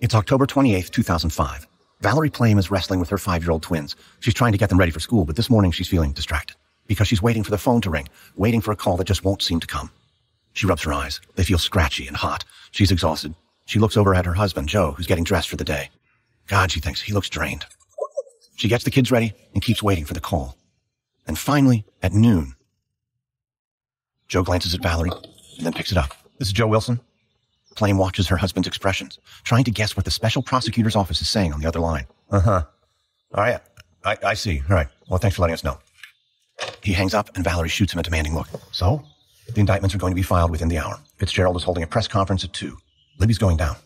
It's October 28th, 2005. Valerie Plame is wrestling with her five-year-old twins. She's trying to get them ready for school, but this morning she's feeling distracted because she's waiting for the phone to ring, waiting for a call that just won't seem to come. She rubs her eyes. They feel scratchy and hot. She's exhausted. She looks over at her husband, Joe, who's getting dressed for the day. God, she thinks, he looks drained. She gets the kids ready and keeps waiting for the call. And finally, at noon, Joe glances at Valerie and then picks it up. This is Joe Wilson. Plame watches her husband's expressions, trying to guess what the special prosecutor's office is saying on the other line. Uh huh. All right. I, I see. All right. Well, thanks for letting us know. He hangs up and Valerie shoots him a demanding look. So? The indictments are going to be filed within the hour. Fitzgerald is holding a press conference at 2. Libby's going down.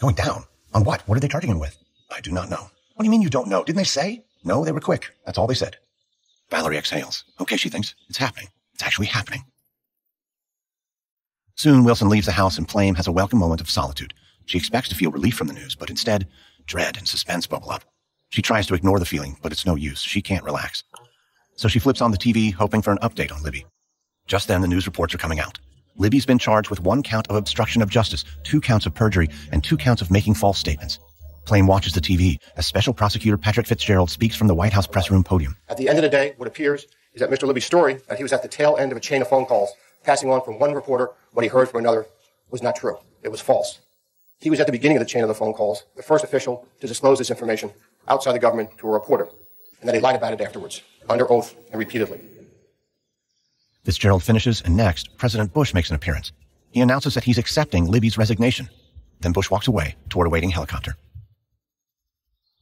Going down? On what? What are they charging him with? I do not know. What do you mean you don't know? Didn't they say? No, they were quick. That's all they said. Valerie exhales. Okay, she thinks. It's happening. It's actually happening. Soon, Wilson leaves the house and Plame has a welcome moment of solitude. She expects to feel relief from the news, but instead, dread and suspense bubble up. She tries to ignore the feeling, but it's no use. She can't relax. So she flips on the TV, hoping for an update on Libby. Just then, the news reports are coming out. Libby's been charged with one count of obstruction of justice, two counts of perjury, and two counts of making false statements. Plame watches the TV as Special Prosecutor Patrick Fitzgerald speaks from the White House press room podium. At the end of the day, what appears is that Mr. Libby's story that he was at the tail end of a chain of phone calls passing on from one reporter what he heard from another was not true. It was false. He was at the beginning of the chain of the phone calls, the first official to disclose this information outside the government to a reporter, and that he lied about it afterwards, under oath and repeatedly. Fitzgerald finishes, and next, President Bush makes an appearance. He announces that he's accepting Libby's resignation. Then Bush walks away toward a waiting helicopter.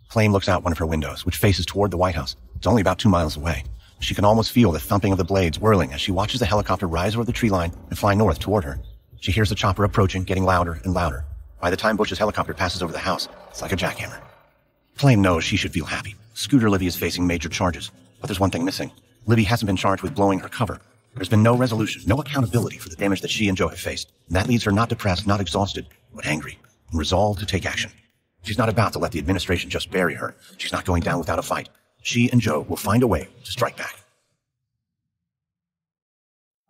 Plame looks out one of her windows, which faces toward the White House. It's only about two miles away. She can almost feel the thumping of the blades whirling as she watches the helicopter rise over the tree line and fly north toward her. She hears the chopper approaching, getting louder and louder. By the time Bush's helicopter passes over the house, it's like a jackhammer. Plame knows she should feel happy. Scooter Libby is facing major charges. But there's one thing missing. Libby hasn't been charged with blowing her cover. There's been no resolution, no accountability for the damage that she and Joe have faced. And that leaves her not depressed, not exhausted, but angry and resolved to take action. She's not about to let the administration just bury her. She's not going down without a fight. She and Joe will find a way to strike back.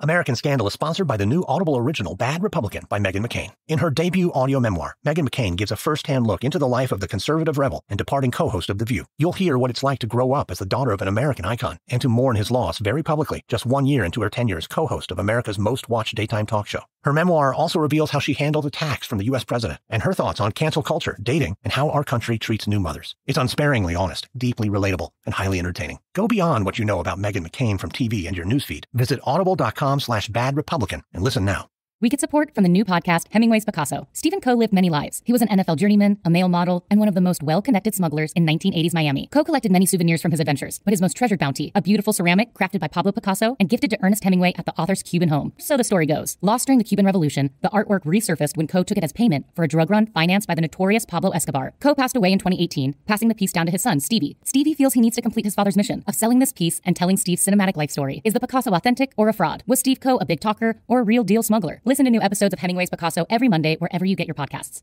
American Scandal is sponsored by the new Audible original Bad Republican by Meghan McCain. In her debut audio memoir, Meghan McCain gives a first-hand look into the life of the conservative rebel and departing co-host of The View. You'll hear what it's like to grow up as the daughter of an American icon and to mourn his loss very publicly just one year into her tenure as co-host of America's most watched daytime talk show. Her memoir also reveals how she handled attacks from the U.S. president and her thoughts on cancel culture, dating, and how our country treats new mothers. It's unsparingly honest, deeply relatable, and highly entertaining. Go beyond what you know about Meghan McCain from TV and your newsfeed. Visit audible.com slash bad Republican and listen now. We get support from the new podcast, Hemingway's Picasso. Stephen Coe lived many lives. He was an NFL journeyman, a male model, and one of the most well connected smugglers in 1980s Miami. Coe collected many souvenirs from his adventures, but his most treasured bounty, a beautiful ceramic crafted by Pablo Picasso and gifted to Ernest Hemingway at the author's Cuban home. So the story goes. Lost during the Cuban Revolution, the artwork resurfaced when Coe took it as payment for a drug run financed by the notorious Pablo Escobar. Coe passed away in 2018, passing the piece down to his son, Stevie. Stevie feels he needs to complete his father's mission of selling this piece and telling Steve's cinematic life story. Is the Picasso authentic or a fraud? Was Steve Coe a big talker or a real deal smuggler? Listen to new episodes of Hemingway's Picasso every Monday wherever you get your podcasts.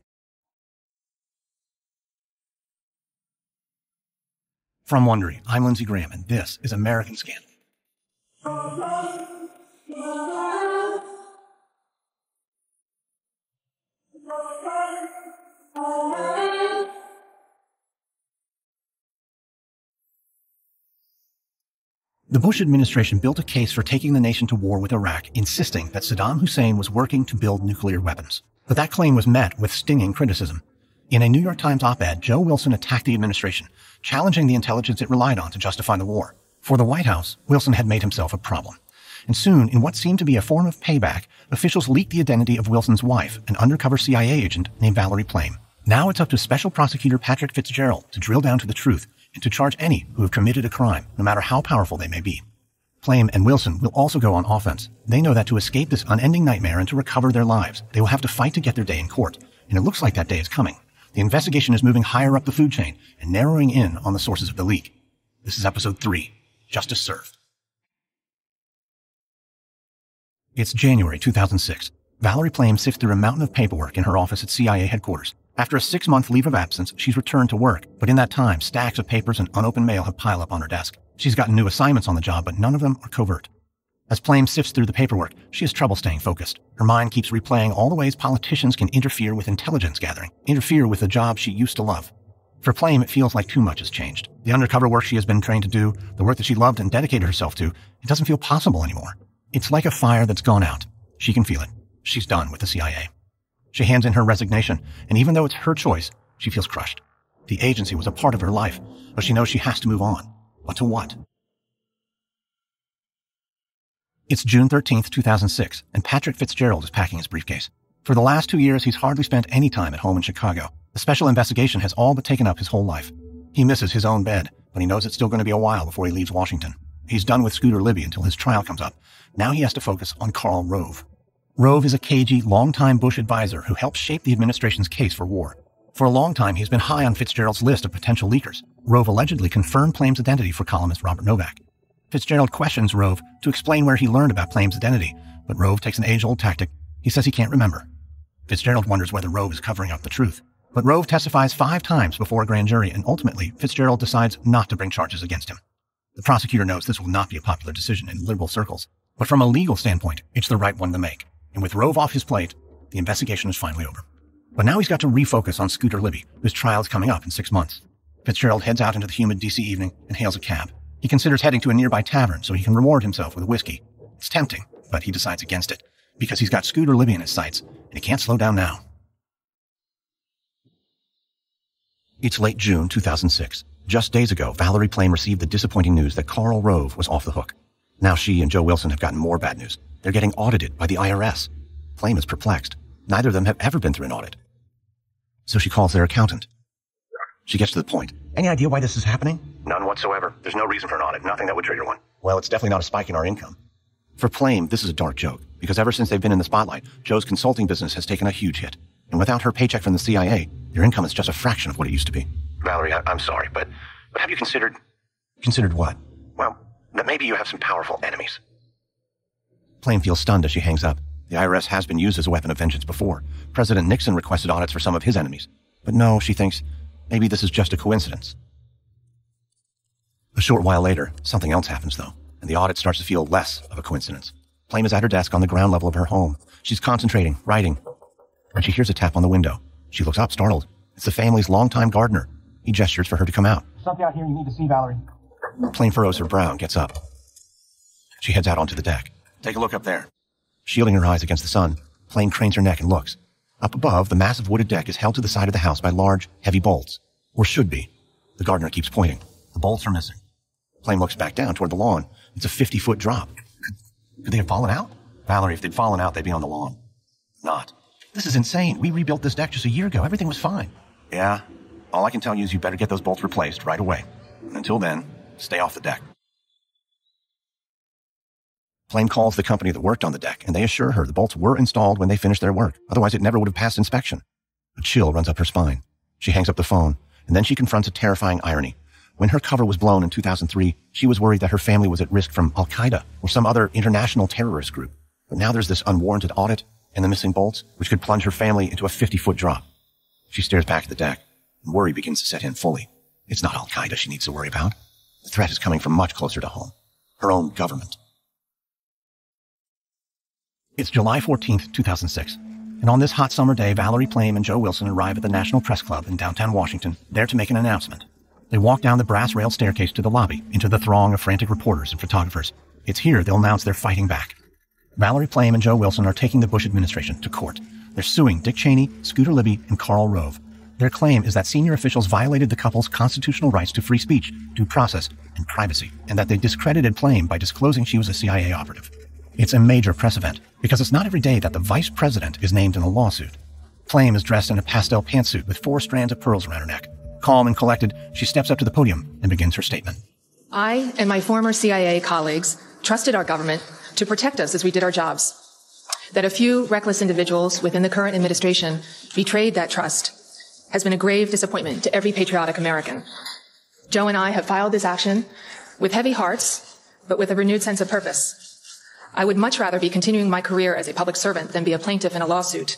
From Wondery, I'm Lindsey Graham, and this is American Scandal. The Bush administration built a case for taking the nation to war with Iraq, insisting that Saddam Hussein was working to build nuclear weapons. But that claim was met with stinging criticism. In a New York Times op-ed, Joe Wilson attacked the administration, challenging the intelligence it relied on to justify the war. For the White House, Wilson had made himself a problem. And soon, in what seemed to be a form of payback, officials leaked the identity of Wilson's wife, an undercover CIA agent named Valerie Plame. Now it's up to Special Prosecutor Patrick Fitzgerald to drill down to the truth and to charge any who have committed a crime, no matter how powerful they may be. Plame and Wilson will also go on offense. They know that to escape this unending nightmare and to recover their lives, they will have to fight to get their day in court. And it looks like that day is coming. The investigation is moving higher up the food chain and narrowing in on the sources of the leak. This is episode three, Justice Served. It's January 2006. Valerie Plame sifts through a mountain of paperwork in her office at CIA headquarters. After a six month leave of absence, she's returned to work, but in that time, stacks of papers and unopened mail have piled up on her desk. She's gotten new assignments on the job, but none of them are covert. As Plame sifts through the paperwork, she has trouble staying focused. Her mind keeps replaying all the ways politicians can interfere with intelligence gathering, interfere with the job she used to love. For Plame, it feels like too much has changed. The undercover work she has been trained to do, the work that she loved and dedicated herself to, it doesn't feel possible anymore. It's like a fire that's gone out. She can feel it. She's done with the CIA. She hands in her resignation, and even though it's her choice, she feels crushed. The agency was a part of her life, but she knows she has to move on. But to what? It's June 13th, 2006, and Patrick Fitzgerald is packing his briefcase. For the last two years, he's hardly spent any time at home in Chicago. The special investigation has all but taken up his whole life. He misses his own bed, but he knows it's still going to be a while before he leaves Washington. He's done with Scooter Libby until his trial comes up. Now he has to focus on Karl Rove. Rove is a cagey, longtime Bush advisor who helped shape the administration's case for war. For a long time, he's been high on Fitzgerald's list of potential leakers. Rove allegedly confirmed Plame's identity for columnist Robert Novak. Fitzgerald questions Rove to explain where he learned about Plame's identity, but Rove takes an age-old tactic. He says he can't remember. Fitzgerald wonders whether Rove is covering up the truth. But Rove testifies five times before a grand jury, and ultimately, Fitzgerald decides not to bring charges against him. The prosecutor knows this will not be a popular decision in liberal circles, but from a legal standpoint, it's the right one to make. And with Rove off his plate, the investigation is finally over. But now he's got to refocus on Scooter Libby, whose trial is coming up in six months. Fitzgerald heads out into the humid DC evening and hails a cab. He considers heading to a nearby tavern so he can reward himself with a whiskey. It's tempting, but he decides against it because he's got Scooter Libby in his sights and he can't slow down now. It's late June 2006. Just days ago, Valerie Plame received the disappointing news that Karl Rove was off the hook. Now she and Joe Wilson have gotten more bad news. They're getting audited by the IRS. Plame is perplexed. Neither of them have ever been through an audit. So she calls their accountant. She gets to the point. Any idea why this is happening? None whatsoever. There's no reason for an audit. Nothing that would trigger one. Well, it's definitely not a spike in our income. For Plame, this is a dark joke, because ever since they've been in the spotlight, Joe's consulting business has taken a huge hit. And without her paycheck from the CIA, their income is just a fraction of what it used to be. Valerie, I- I'm sorry, but, but have you considered... Considered what? Well, that maybe you have some powerful enemies. Plame feels stunned as she hangs up. The IRS has been used as a weapon of vengeance before. President Nixon requested audits for some of his enemies. But no, she thinks, maybe this is just a coincidence. A short while later, something else happens though, and the audit starts to feel less of a coincidence. Plame is at her desk on the ground level of her home. She's concentrating, writing, when she hears a tap on the window. She looks up, startled. It's the family's longtime gardener. He gestures for her to come out. Something out here you need to see, Valerie. Plame furrows her brow and gets up. She heads out onto the deck. Take a look up there. Shielding her eyes against the sun, Plame cranes her neck and looks. Up above, the massive wooded deck is held to the side of the house by large, heavy bolts. Or should be. The gardener keeps pointing. The bolts are missing. Plame looks back down toward the lawn. It's a 50 foot drop. Could they have fallen out? Valerie, if they'd fallen out, they'd be on the lawn. Not. This is insane. We rebuilt this deck just a year ago. Everything was fine. Yeah. All I can tell you is you better get those bolts replaced right away. And until then, stay off the deck. Plame calls the company that worked on the deck, and they assure her the bolts were installed when they finished their work. Otherwise, it never would have passed inspection. A chill runs up her spine. She hangs up the phone, and then she confronts a terrifying irony. When her cover was blown in 2003, she was worried that her family was at risk from Al Qaeda or some other international terrorist group. But now there's this unwarranted audit and the missing bolts, which could plunge her family into a 50 foot drop. She stares back at the deck, and worry begins to set in fully. It's not Al Qaeda she needs to worry about. The threat is coming from much closer to home. Her own government. It's July 14th, 2006. And on this hot summer day, Valerie Plame and Joe Wilson arrive at the National Press Club in downtown Washington, there to make an announcement. They walk down the brass railed staircase to the lobby, into the throng of frantic reporters and photographers. It's here they'll announce they're fighting back. Valerie Plame and Joe Wilson are taking the Bush administration to court. They're suing Dick Cheney, Scooter Libby, and Karl Rove. Their claim is that senior officials violated the couple's constitutional rights to free speech, due process, and privacy, and that they discredited Plame by disclosing she was a CIA operative. It's a major press event, because it's not every day that the vice president is named in a lawsuit. Plame is dressed in a pastel pantsuit with four strands of pearls around her neck. Calm and collected, she steps up to the podium and begins her statement. I and my former CIA colleagues trusted our government to protect us as we did our jobs. That a few reckless individuals within the current administration betrayed that trust has been a grave disappointment to every patriotic American. Joe and I have filed this action with heavy hearts, but with a renewed sense of purpose. I would much rather be continuing my career as a public servant than be a plaintiff in a lawsuit.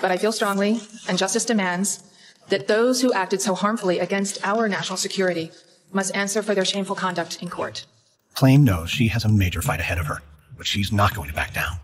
But I feel strongly, and justice demands, that those who acted so harmfully against our national security must answer for their shameful conduct in court. Plame knows she has a major fight ahead of her, but she's not going to back down.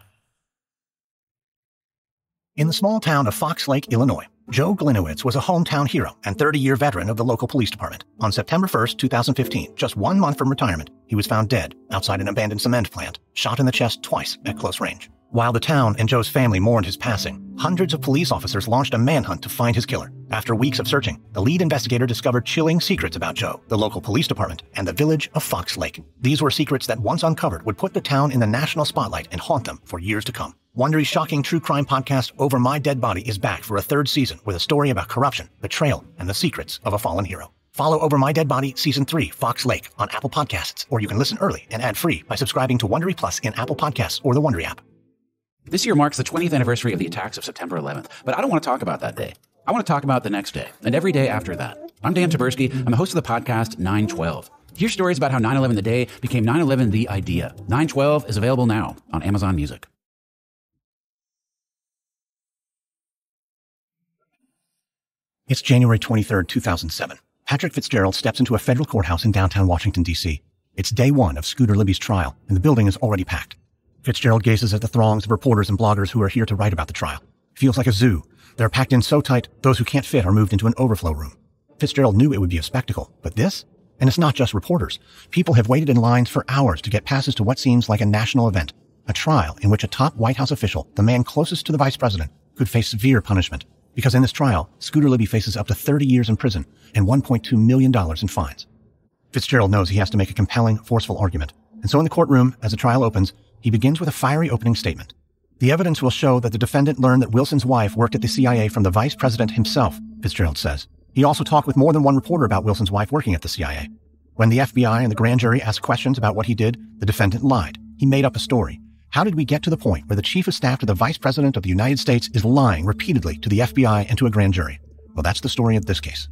In the small town of Fox Lake, Illinois, Joe Gliniewicz was a hometown hero and 30 year veteran of the local police department. On September 1st, 2015, just one month from retirement, he was found dead outside an abandoned cement plant, shot in the chest twice at close range. While the town and Joe's family mourned his passing, hundreds of police officers launched a manhunt to find his killer. After weeks of searching, the lead investigator discovered chilling secrets about Joe, the local police department, and the village of Fox Lake. These were secrets that once uncovered would put the town in the national spotlight and haunt them for years to come. Wondery's shocking true crime podcast Over My Dead Body is back for a third season with a story about corruption, betrayal, and the secrets of a fallen hero. Follow Over My Dead Body Season 3, Fox Lake, on Apple Podcasts, or you can listen early and ad-free by subscribing to Wondery Plus in Apple Podcasts or the Wondery app. This year marks the 20th anniversary of the attacks of September 11th, but I don't want to talk about that day. I want to talk about the next day and every day after that. I'm Dan Taberski. I'm the host of the podcast 912. Hear stories about how 9 11 the day became 9 11 the idea. 912 is available now on Amazon Music. It's January 23, 2007. Patrick Fitzgerald steps into a federal courthouse in downtown Washington, D.C. It's day one of Scooter Libby's trial, and the building is already packed. Fitzgerald gazes at the throngs of reporters and bloggers who are here to write about the trial. Feels like a zoo. They're packed in so tight, those who can't fit are moved into an overflow room. Fitzgerald knew it would be a spectacle, but this? And it's not just reporters. People have waited in lines for hours to get passes to what seems like a national event, a trial in which a top White House official, the man closest to the vice president, could face severe punishment. Because in this trial, Scooter Libby faces up to 30 years in prison and $1.2 million in fines. Fitzgerald knows he has to make a compelling, forceful argument. And so in the courtroom, as the trial opens, he begins with a fiery opening statement. The evidence will show that the defendant learned that Wilson's wife worked at the CIA from the vice president himself, Fitzgerald says. He also talked with more than one reporter about Wilson's wife working at the CIA. When the FBI and the grand jury asked questions about what he did, the defendant lied. He made up a story. How did we get to the point where the chief of staff to the vice president of the United States is lying repeatedly to the FBI and to a grand jury? Well, that's the story of this case.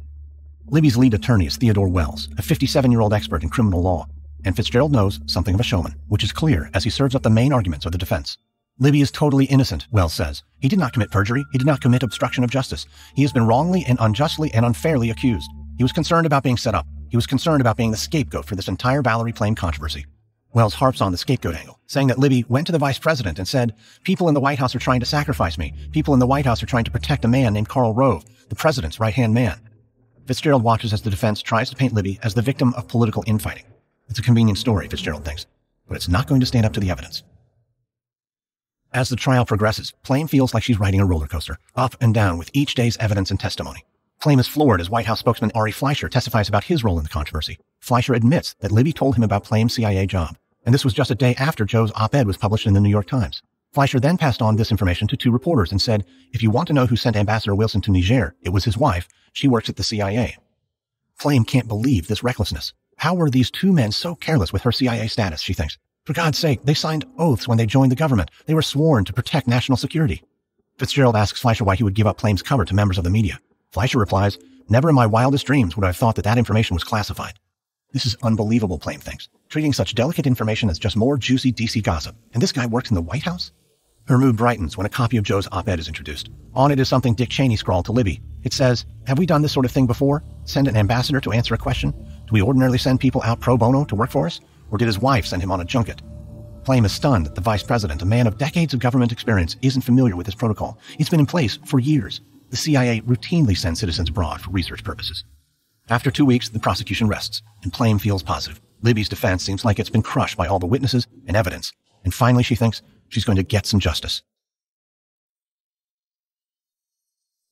Libby's lead attorney is Theodore Wells, a 57 year old expert in criminal law and Fitzgerald knows something of a showman, which is clear as he serves up the main arguments of the defense. Libby is totally innocent, Wells says. He did not commit perjury. He did not commit obstruction of justice. He has been wrongly and unjustly and unfairly accused. He was concerned about being set up. He was concerned about being the scapegoat for this entire Valerie Plame controversy. Wells harps on the scapegoat angle, saying that Libby went to the vice president and said, People in the White House are trying to sacrifice me. People in the White House are trying to protect a man named Karl Rove, the president's right hand man. Fitzgerald watches as the defense tries to paint Libby as the victim of political infighting. It's a convenient story, Fitzgerald thinks, but it's not going to stand up to the evidence. As the trial progresses, Plame feels like she's riding a roller coaster, up and down with each day's evidence and testimony. Plame is floored as White House spokesman Ari Fleischer testifies about his role in the controversy. Fleischer admits that Libby told him about Plame's CIA job, and this was just a day after Joe's op-ed was published in the New York Times. Fleischer then passed on this information to two reporters and said, if you want to know who sent Ambassador Wilson to Niger, it was his wife. She works at the CIA. Plame can't believe this recklessness. How were these two men so careless with her CIA status, she thinks. For God's sake, they signed oaths when they joined the government. They were sworn to protect national security. Fitzgerald asks Fleischer why he would give up Plame's cover to members of the media. Fleischer replies, Never in my wildest dreams would I have thought that that information was classified. This is unbelievable, Plame thinks, treating such delicate information as just more juicy DC gossip. And this guy works in the White House? Her mood brightens when a copy of Joe's op-ed is introduced. On it is something Dick Cheney scrawled to Libby. It says, Have we done this sort of thing before? Send an ambassador to answer a question? Do we ordinarily send people out pro bono to work for us? Or did his wife send him on a junket? Plame is stunned that the vice president, a man of decades of government experience, isn't familiar with this protocol. It's been in place for years. The CIA routinely sends citizens abroad for research purposes. After two weeks, the prosecution rests, and Plame feels positive. Libby's defense seems like it's been crushed by all the witnesses and evidence, and finally she thinks she's going to get some justice.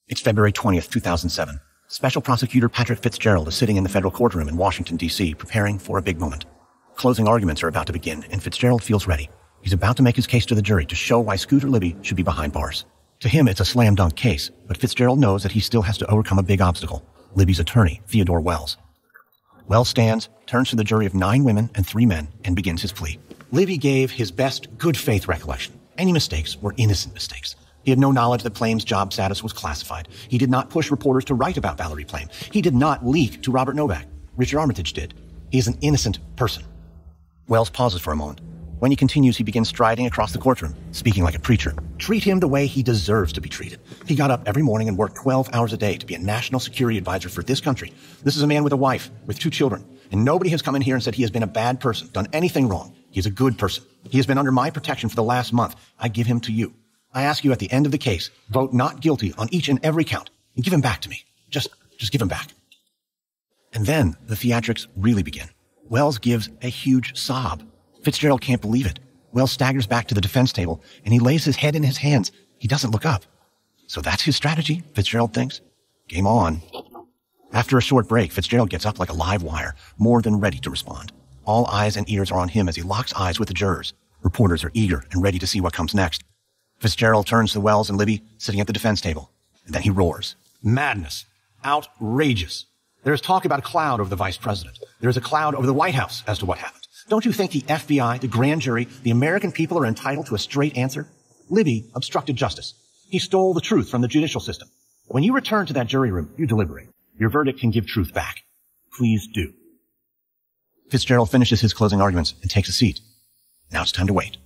It's February 20th, 2007. Special Prosecutor Patrick Fitzgerald is sitting in the federal courtroom in Washington, D.C., preparing for a big moment. Closing arguments are about to begin, and Fitzgerald feels ready. He's about to make his case to the jury to show why Scooter Libby should be behind bars. To him, it's a slam dunk case, but Fitzgerald knows that he still has to overcome a big obstacle Libby's attorney, Theodore Wells. Wells stands, turns to the jury of nine women and three men, and begins his plea. Libby gave his best good faith recollection. Any mistakes were innocent mistakes. He had no knowledge that Plame's job status was classified. He did not push reporters to write about Valerie Plame. He did not leak to Robert Novak. Richard Armitage did. He is an innocent person. Wells pauses for a moment. When he continues, he begins striding across the courtroom, speaking like a preacher. Treat him the way he deserves to be treated. He got up every morning and worked 12 hours a day to be a national security advisor for this country. This is a man with a wife, with two children, And nobody has come in here and said he has been a bad person, done anything wrong. He is a good person. He has been under my protection for the last month. I give him to you. I ask you at the end of the case, vote not guilty on each and every count and give him back to me. Just, just give him back. And then the theatrics really begin. Wells gives a huge sob. Fitzgerald can't believe it. Wells staggers back to the defense table and he lays his head in his hands. He doesn't look up. So that's his strategy, Fitzgerald thinks. Game on. After a short break, Fitzgerald gets up like a live wire, more than ready to respond. All eyes and ears are on him as he locks eyes with the jurors. Reporters are eager and ready to see what comes next. Fitzgerald turns to Wells and Libby sitting at the defense table. And then he roars. Madness. Outrageous. There is talk about a cloud over the vice president. There is a cloud over the White House as to what happened. Don't you think the FBI, the grand jury, the American people are entitled to a straight answer? Libby obstructed justice. He stole the truth from the judicial system. When you return to that jury room, you deliberate. Your verdict can give truth back. Please do. Fitzgerald finishes his closing arguments and takes a seat. Now it's time to wait.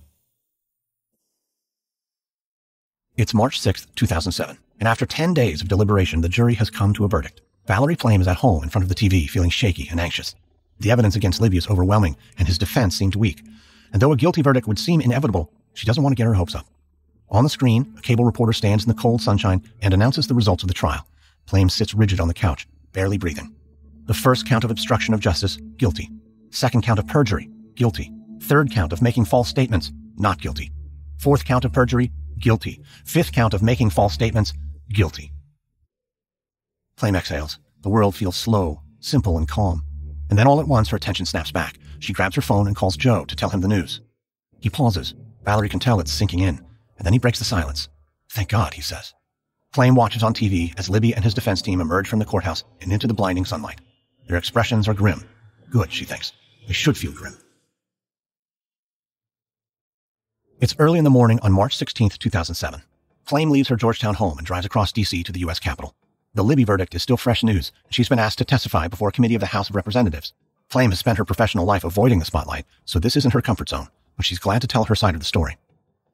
It's March 6th, 2007, and after 10 days of deliberation, the jury has come to a verdict. Valerie Plame is at home in front of the TV, feeling shaky and anxious. The evidence against Libby is overwhelming, and his defense seemed weak. And though a guilty verdict would seem inevitable, she doesn't want to get her hopes up. On the screen, a cable reporter stands in the cold sunshine and announces the results of the trial. Plame sits rigid on the couch, barely breathing. The first count of obstruction of justice, guilty. Second count of perjury, guilty. Third count of making false statements, not guilty. Fourth count of perjury, guilty. Fifth count of making false statements, guilty. Plame exhales. The world feels slow, simple, and calm. And then all at once her attention snaps back. She grabs her phone and calls Joe to tell him the news. He pauses. Valerie can tell it's sinking in. And then he breaks the silence. Thank God, he says. Plame watches on TV as Libby and his defense team emerge from the courthouse and into the blinding sunlight. Their expressions are grim. Good, she thinks. They should feel grim. It's early in the morning on March 16, 2007. Plame leaves her Georgetown home and drives across D.C. to the U.S. Capitol. The Libby verdict is still fresh news, and she's been asked to testify before a committee of the House of Representatives. Plame has spent her professional life avoiding the spotlight, so this isn't her comfort zone, but she's glad to tell her side of the story.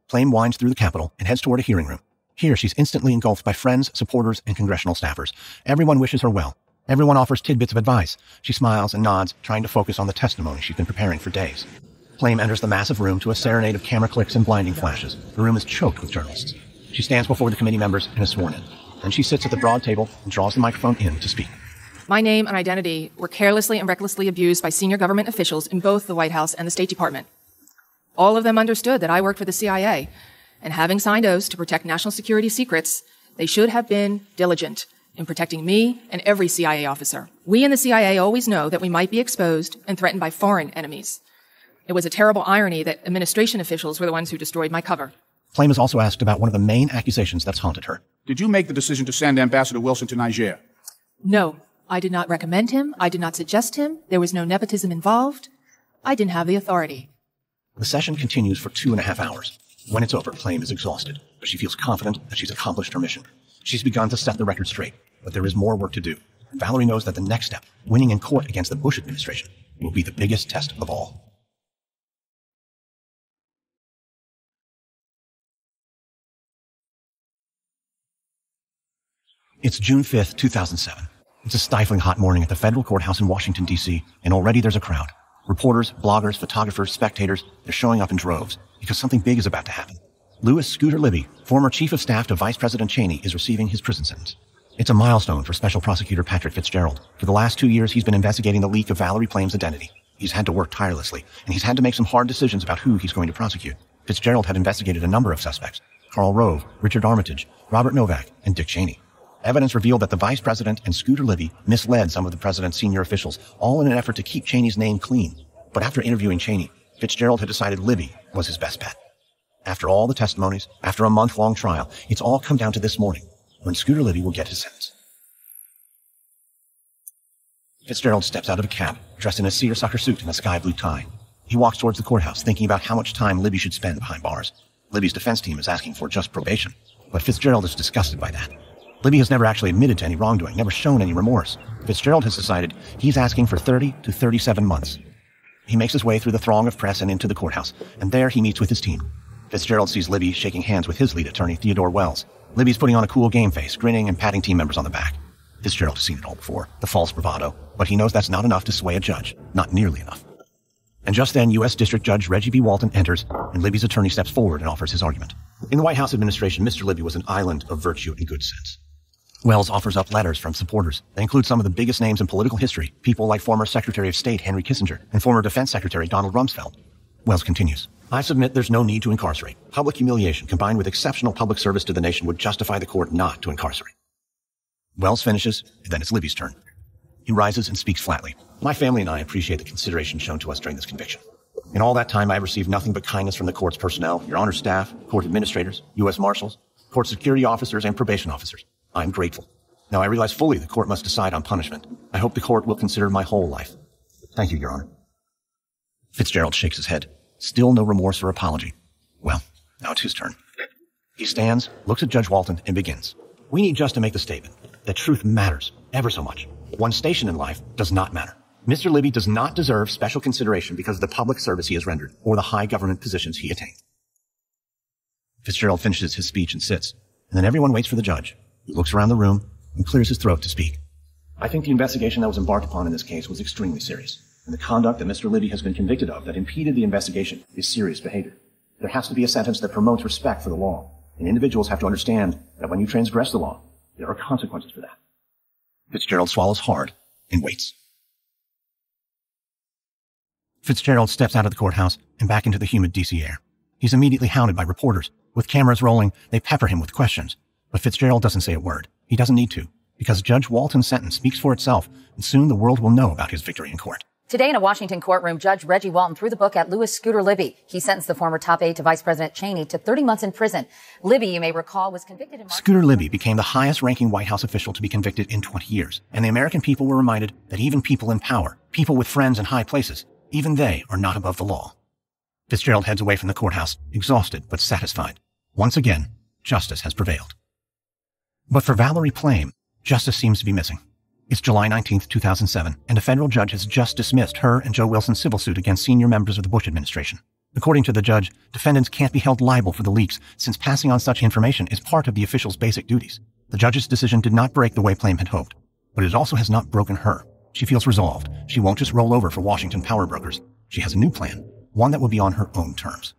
Plame winds through the Capitol and heads toward a hearing room. Here, she's instantly engulfed by friends, supporters, and congressional staffers. Everyone wishes her well. Everyone offers tidbits of advice. She smiles and nods, trying to focus on the testimony she's been preparing for days. Plame enters the massive room to a serenade of camera clicks and blinding flashes. The room is choked with journalists. She stands before the committee members and is sworn in. Then she sits at the broad table and draws the microphone in to speak. My name and identity were carelessly and recklessly abused by senior government officials in both the White House and the State Department. All of them understood that I worked for the CIA, and having signed oaths to protect national security secrets, they should have been diligent in protecting me and every CIA officer. We in the CIA always know that we might be exposed and threatened by foreign enemies. It was a terrible irony that administration officials were the ones who destroyed my cover. Plame is also asked about one of the main accusations that's haunted her. Did you make the decision to send Ambassador Wilson to Niger? No, I did not recommend him. I did not suggest him. There was no nepotism involved. I didn't have the authority. The session continues for two and a half hours. When it's over, Plame is exhausted, but she feels confident that she's accomplished her mission. She's begun to set the record straight, but there is more work to do. Valerie knows that the next step, winning in court against the Bush administration, will be the biggest test of all. It's June 5th, 2007. It's a stifling hot morning at the federal courthouse in Washington, D.C., and already there's a crowd. Reporters, bloggers, photographers, spectators, they're showing up in droves because something big is about to happen. Louis Scooter Libby, former chief of staff to Vice President Cheney, is receiving his prison sentence. It's a milestone for Special Prosecutor Patrick Fitzgerald. For the last two years, he's been investigating the leak of Valerie Plame's identity. He's had to work tirelessly, and he's had to make some hard decisions about who he's going to prosecute. Fitzgerald had investigated a number of suspects. Karl Rove, Richard Armitage, Robert Novak, and Dick Cheney. Evidence revealed that the vice president and Scooter Libby misled some of the president's senior officials, all in an effort to keep Cheney's name clean. But after interviewing Cheney, Fitzgerald had decided Libby was his best bet. After all the testimonies, after a month-long trial, it's all come down to this morning, when Scooter Libby will get his sentence. Fitzgerald steps out of a cab, dressed in a seersucker suit and a sky blue tie. He walks towards the courthouse, thinking about how much time Libby should spend behind bars. Libby's defense team is asking for just probation, but Fitzgerald is disgusted by that. Libby has never actually admitted to any wrongdoing, never shown any remorse. Fitzgerald has decided he's asking for 30 to 37 months. He makes his way through the throng of press and into the courthouse, and there he meets with his team. Fitzgerald sees Libby shaking hands with his lead attorney, Theodore Wells. Libby's putting on a cool game face, grinning and patting team members on the back. Fitzgerald has seen it all before, the false bravado, but he knows that's not enough to sway a judge. Not nearly enough. And just then, U.S. District Judge Reggie B. Walton enters, and Libby's attorney steps forward and offers his argument. In the White House administration, Mr. Libby was an island of virtue and good sense. Wells offers up letters from supporters. They include some of the biggest names in political history, people like former Secretary of State Henry Kissinger and former Defense Secretary Donald Rumsfeld. Wells continues. I submit there's no need to incarcerate. Public humiliation combined with exceptional public service to the nation would justify the court not to incarcerate. Wells finishes, and then it's Libby's turn. He rises and speaks flatly. My family and I appreciate the consideration shown to us during this conviction. In all that time, I have received nothing but kindness from the court's personnel, your honor staff, court administrators, U.S. marshals, court security officers, and probation officers. I am grateful. Now I realize fully the court must decide on punishment. I hope the court will consider my whole life. Thank you, your honor. Fitzgerald shakes his head. Still no remorse or apology. Well, now it's his turn. He stands, looks at Judge Walton, and begins. We need just to make the statement that truth matters ever so much. One station in life does not matter. Mr. Libby does not deserve special consideration because of the public service he has rendered or the high government positions he attained. Fitzgerald finishes his speech and sits, and then everyone waits for the judge, who looks around the room and clears his throat to speak. I think the investigation that was embarked upon in this case was extremely serious, and the conduct that Mr. Libby has been convicted of that impeded the investigation is serious behavior. There has to be a sentence that promotes respect for the law, and individuals have to understand that when you transgress the law, there are consequences for that. Fitzgerald swallows hard and waits. Fitzgerald steps out of the courthouse and back into the humid DC air. He's immediately hounded by reporters. With cameras rolling, they pepper him with questions. But Fitzgerald doesn't say a word. He doesn't need to, because Judge Walton's sentence speaks for itself, and soon the world will know about his victory in court. Today in a Washington courtroom, Judge Reggie Walton threw the book at Louis Scooter Libby. He sentenced the former top aide to Vice President Cheney to 30 months in prison. Libby, you may recall, was convicted in March. Scooter Libby became the highest ranking White House official to be convicted in 20 years, and the American people were reminded that even people in power, people with friends in high places, even they are not above the law. Fitzgerald heads away from the courthouse, exhausted but satisfied. Once again, justice has prevailed. But for Valerie Plame, justice seems to be missing. It's July 19, 2007, and a federal judge has just dismissed her and Joe Wilson's civil suit against senior members of the Bush administration. According to the judge, defendants can't be held liable for the leaks since passing on such information is part of the official's basic duties. The judge's decision did not break the way Plame had hoped, but it also has not broken her. She feels resolved. She won't just roll over for Washington power brokers. She has a new plan, one that will be on her own terms.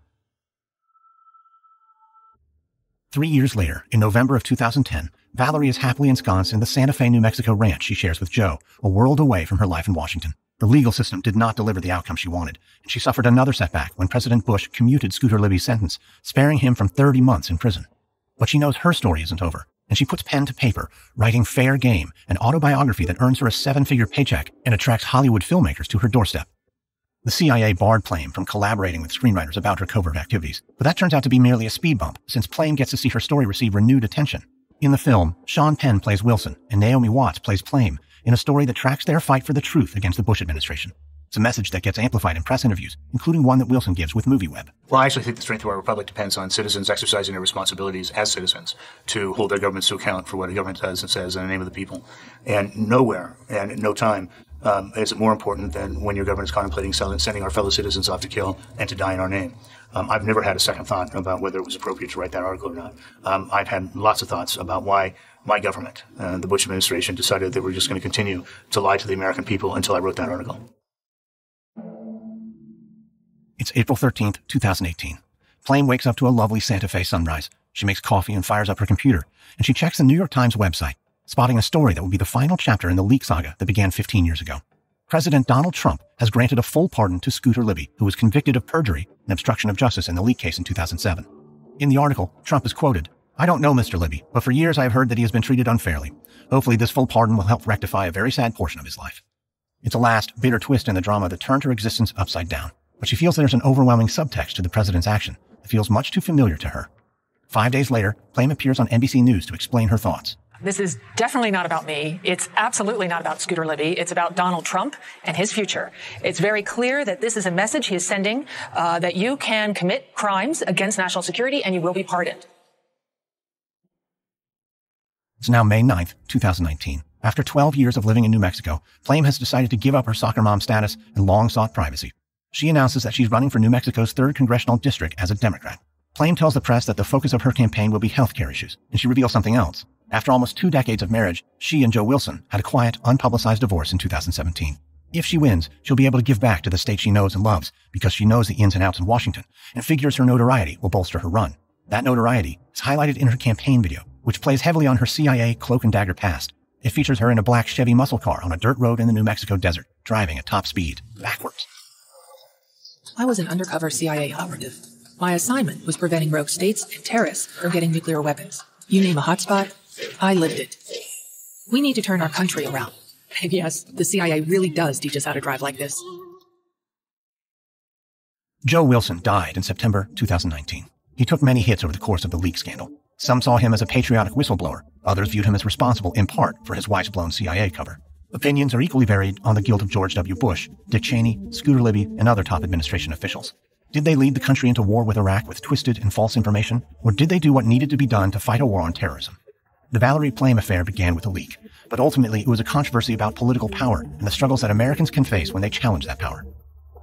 Three years later, in November of 2010, Valerie is happily ensconced in the Santa Fe, New Mexico ranch she shares with Joe, a world away from her life in Washington. The legal system did not deliver the outcome she wanted, and she suffered another setback when President Bush commuted Scooter Libby's sentence, sparing him from 30 months in prison. But she knows her story isn't over, and she puts pen to paper, writing Fair Game, an autobiography that earns her a seven-figure paycheck and attracts Hollywood filmmakers to her doorstep. The CIA barred Plame from collaborating with screenwriters about her covert activities, but that turns out to be merely a speed bump, since Plame gets to see her story receive renewed attention. In the film, Sean Penn plays Wilson, and Naomi Watts plays Plame, in a story that tracks their fight for the truth against the Bush administration. It's a message that gets amplified in press interviews, including one that Wilson gives with MovieWeb. Well, I actually think the strength of our republic depends on citizens exercising their responsibilities as citizens to hold their governments to account for what a government does and says in the name of the people. And nowhere and at no time um, is it more important than when your government is contemplating sending our fellow citizens off to kill and to die in our name. Um, I've never had a second thought about whether it was appropriate to write that article or not. Um, I've had lots of thoughts about why my government, uh, the Bush administration, decided they were just going to continue to lie to the American people until I wrote that article. It's April 13th, 2018. Plame wakes up to a lovely Santa Fe sunrise. She makes coffee and fires up her computer, and she checks the New York Times website, spotting a story that will be the final chapter in the leak saga that began 15 years ago. President Donald Trump has granted a full pardon to Scooter Libby, who was convicted of perjury and obstruction of justice in the leak case in 2007. In the article, Trump is quoted, I don't know Mr. Libby, but for years I have heard that he has been treated unfairly. Hopefully this full pardon will help rectify a very sad portion of his life. It's a last, bitter twist in the drama that turned her existence upside down, but she feels there's an overwhelming subtext to the president's action that feels much too familiar to her. Five days later, Plame appears on NBC News to explain her thoughts. This is definitely not about me. It's absolutely not about Scooter Libby. It's about Donald Trump and his future. It's very clear that this is a message he is sending uh, that you can commit crimes against national security and you will be pardoned. It's now May 9th, 2019. After 12 years of living in New Mexico, Plame has decided to give up her soccer mom status and long sought privacy. She announces that she's running for New Mexico's 3rd Congressional District as a Democrat. Plame tells the press that the focus of her campaign will be healthcare issues, and she reveals something else. After almost two decades of marriage, she and Joe Wilson had a quiet, unpublicized divorce in 2017. If she wins, she'll be able to give back to the state she knows and loves because she knows the ins and outs in Washington and figures her notoriety will bolster her run. That notoriety is highlighted in her campaign video, which plays heavily on her CIA cloak and dagger past. It features her in a black Chevy muscle car on a dirt road in the New Mexico desert, driving at top speed, backwards. I was an undercover CIA operative. My assignment was preventing rogue states and terrorists from getting nuclear weapons. You name a hotspot, I lived it. We need to turn our country around. And yes, the CIA really does teach us how to drive like this. Joe Wilson died in September 2019. He took many hits over the course of the leak scandal. Some saw him as a patriotic whistleblower. Others viewed him as responsible, in part, for his wife's blown CIA cover. Opinions are equally varied on the guilt of George W. Bush, Dick Cheney, Scooter Libby, and other top administration officials. Did they lead the country into war with Iraq with twisted and false information? Or did they do what needed to be done to fight a war on terrorism? The Valerie Plame affair began with a leak, but ultimately it was a controversy about political power and the struggles that Americans can face when they challenge that power.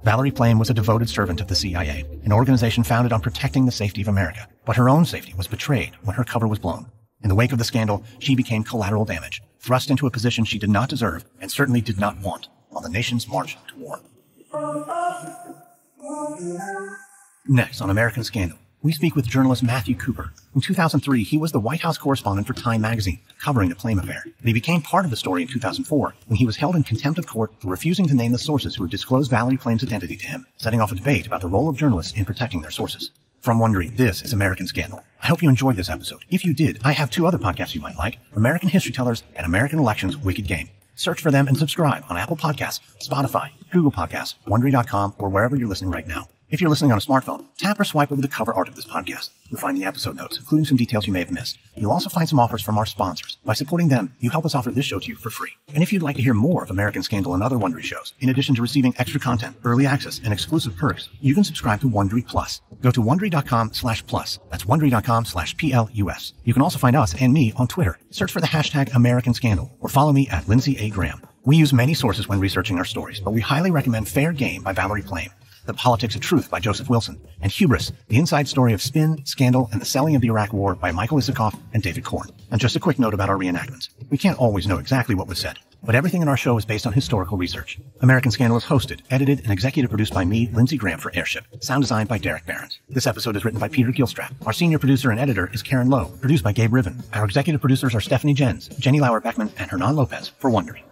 Valerie Plame was a devoted servant of the CIA, an organization founded on protecting the safety of America, but her own safety was betrayed when her cover was blown. In the wake of the scandal, she became collateral damage, thrust into a position she did not deserve and certainly did not want on the nation's march to war. Next on American Scandal, we speak with journalist Matthew Cooper. In 2003, he was the White House correspondent for Time magazine, covering the Plame affair. But he became part of the story in 2004 when he was held in contempt of court for refusing to name the sources who had disclosed Valerie Plame's identity to him, setting off a debate about the role of journalists in protecting their sources. From Wondery, this is American Scandal. I hope you enjoyed this episode. If you did, I have two other podcasts you might like, American History Tellers and American Elections Wicked Game. Search for them and subscribe on Apple Podcasts, Spotify, Google Podcasts, Wondery.com, or wherever you're listening right now. If you're listening on a smartphone, tap or swipe over the cover art of this podcast. You'll find the episode notes, including some details you may have missed. You'll also find some offers from our sponsors. By supporting them, you help us offer this show to you for free. And if you'd like to hear more of American Scandal and other Wondery shows, in addition to receiving extra content, early access, and exclusive perks, you can subscribe to Wondery Plus. Go to Wondery.com slash plus. That's Wondery.com slash P-L-U-S. You can also find us and me on Twitter. Search for the hashtag American Scandal or follow me at Lindsay A. Graham. We use many sources when researching our stories, but we highly recommend Fair Game by Valerie Plame. The Politics of Truth by Joseph Wilson, and Hubris, the inside story of spin, scandal, and the selling of the Iraq War by Michael Isikoff and David Corn. And just a quick note about our reenactments. We can't always know exactly what was said, but everything in our show is based on historical research. American Scandal is hosted, edited, and executive produced by me, Lindsey Graham for Airship. Sound designed by Derek Behrens. This episode is written by Peter Gilstrap. Our senior producer and editor is Karen Lowe, produced by Gabe Riven. Our executive producers are Stephanie Jens, Jenny Lauer Beckman, and Hernan Lopez for Wondery.